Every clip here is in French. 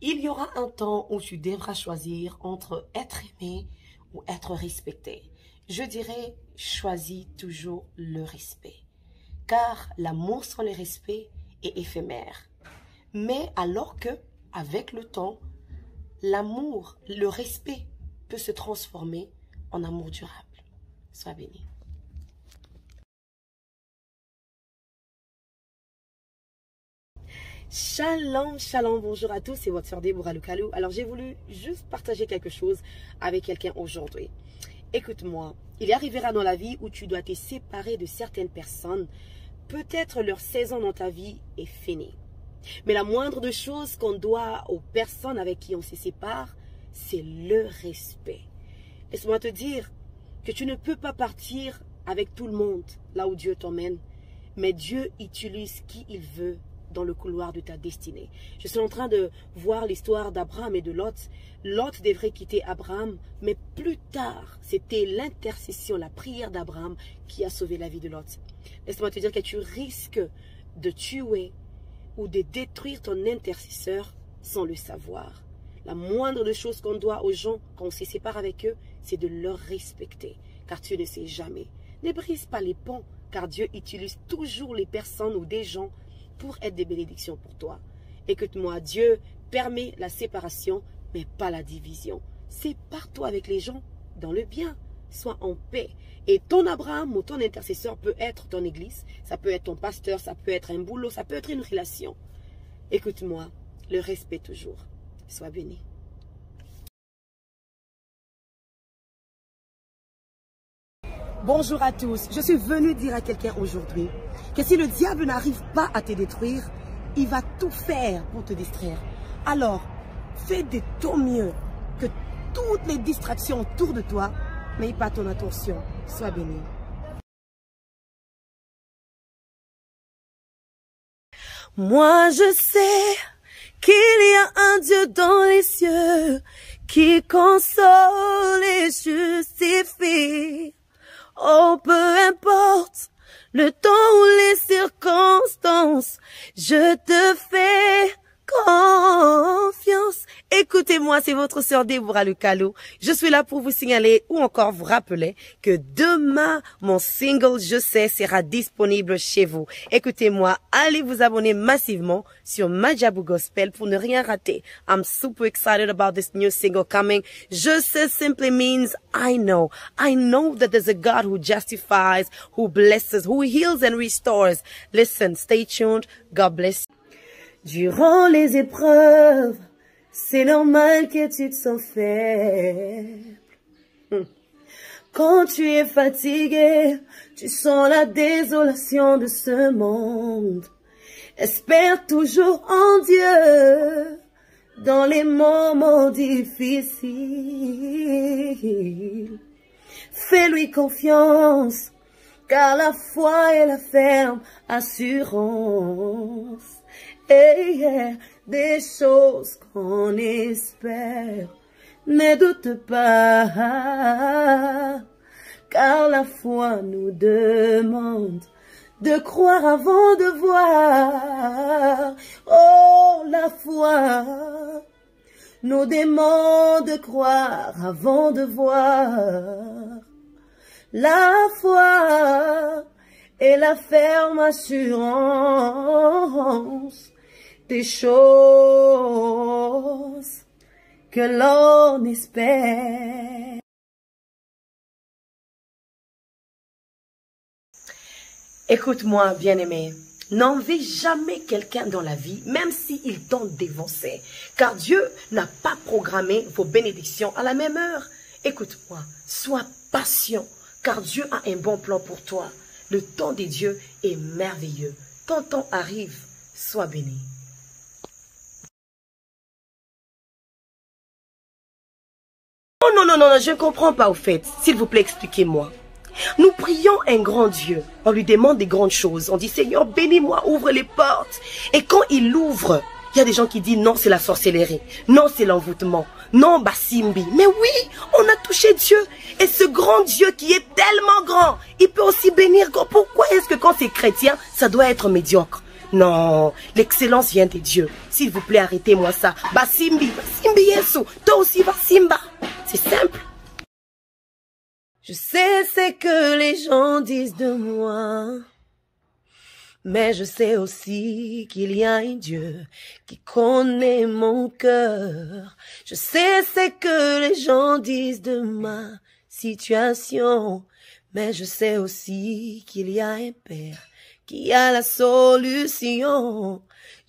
Il y aura un temps où tu devras choisir entre être aimé ou être respecté. Je dirais, choisis toujours le respect. Car l'amour sans le respect est éphémère. Mais alors que, avec le temps, l'amour, le respect peut se transformer en amour durable. Sois béni. Shalom, shalom, bonjour à tous, c'est votre soeur Déborah Lucalou. Alors j'ai voulu juste partager quelque chose avec quelqu'un aujourd'hui. Écoute-moi, il arrivera dans la vie où tu dois te séparer de certaines personnes. Peut-être leur saison dans ta vie est finie. Mais la moindre de choses qu'on doit aux personnes avec qui on se sépare, c'est le respect. Laisse-moi te dire que tu ne peux pas partir avec tout le monde là où Dieu t'emmène, mais Dieu utilise qui il veut dans le couloir de ta destinée. Je suis en train de voir l'histoire d'Abraham et de Lot. Lot devrait quitter Abraham, mais plus tard, c'était l'intercession, la prière d'Abraham qui a sauvé la vie de Lot. Laisse-moi te dire que tu risques de tuer ou de détruire ton intercesseur sans le savoir. La moindre de choses qu'on doit aux gens quand on se sépare avec eux, c'est de leur respecter, car tu ne sais jamais. Ne brise pas les ponts, car Dieu utilise toujours les personnes ou des gens pour être des bénédictions pour toi. Écoute-moi, Dieu permet la séparation, mais pas la division. Sépare-toi avec les gens dans le bien. Sois en paix. Et ton Abraham ou ton intercesseur peut être ton église, ça peut être ton pasteur, ça peut être un boulot, ça peut être une relation. Écoute-moi, le respect toujours. Sois béni. Bonjour à tous. Je suis venu dire à quelqu'un aujourd'hui que si le diable n'arrive pas à te détruire, il va tout faire pour te distraire. Alors, fais de ton mieux que toutes les distractions autour de toi n'aient pas ton attention. Sois béni. Moi je sais qu'il y a un Dieu dans les cieux qui console et justifie. Oh, peu importe le temps ou les circonstances, je te fais confiance. Écoutez-moi, c'est votre sœur Déborah Lucalo. Je suis là pour vous signaler ou encore vous rappeler que demain, mon single Je sais sera disponible chez vous. Écoutez-moi, allez vous abonner massivement sur Majabu Gospel pour ne rien rater. I'm super excited about this new single coming. Je sais simply means I know. I know that there's a God who justifies, who blesses, who heals and restores. Listen, stay tuned. God bless you. Durant les épreuves, c'est normal que tu te sens faible. Quand tu es fatigué, tu sens la désolation de ce monde. Espère toujours en Dieu dans les moments difficiles. Fais-lui confiance, car la foi est la ferme assurance. Des choses qu'on espère. Ne doute pas, car la foi nous demande de croire avant de voir. Oh, la foi nous demande de croire avant de voir. La foi est la ferme assurance des choses que l'on espère. Écoute-moi, bien-aimé. N'envie jamais quelqu'un dans la vie, même s'il tente d'évancer. Car Dieu n'a pas programmé vos bénédictions à la même heure. Écoute-moi, sois patient, car Dieu a un bon plan pour toi. Le temps des dieux est merveilleux. Ton temps arrive, sois béni. Oh non, non, non, non, je ne comprends pas au fait. S'il vous plaît, expliquez-moi. Nous prions un grand Dieu. On lui demande des grandes choses. On dit, Seigneur, bénis-moi, ouvre les portes. Et quand il ouvre, il y a des gens qui disent, non, c'est la sorcellerie. Non, c'est l'envoûtement. Non, Basimbi. Mais oui, on a touché Dieu. Et ce grand Dieu qui est tellement grand, il peut aussi bénir. Pourquoi est-ce que quand c'est chrétien, ça doit être médiocre? Non, l'excellence vient des dieux. S'il vous plaît, arrêtez-moi ça. Basimbi, Basimbi Yesu. Toi aussi, Basimba. Je sais ce que les gens disent de moi. Mais je sais aussi qu'il y a un Dieu qui connaît mon cœur. Je sais ce que les gens disent de ma situation. Mais je sais aussi qu'il y a un Père qui a la solution.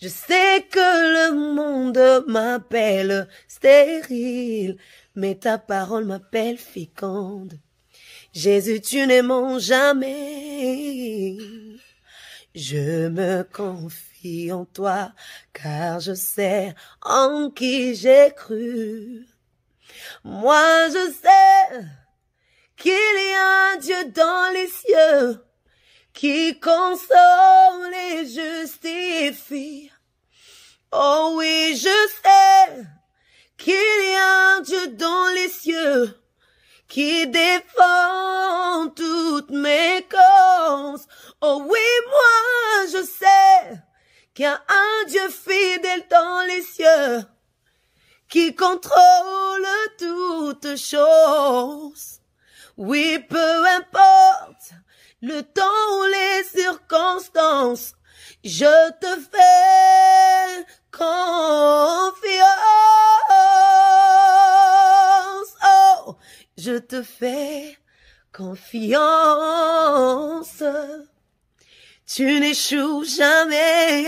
Je sais que le monde m'appelle stérile, mais ta parole m'appelle féconde. Jésus, tu ne mens jamais. Je me confie en toi, car je sais en qui j'ai cru. Moi, je sais qu'il y a un Dieu dans les cieux qui console et justifie. Oh oui, je sais qu'il y a un Dieu dans les cieux qui défend toutes mes causes. Oh oui, moi je sais qu'il y a un Dieu fidèle dans les cieux qui contrôle toutes choses. Oui, peu importe le temps ou les circonstances, je te fais confiance. Je te fais confiance. Tu n'échoues jamais.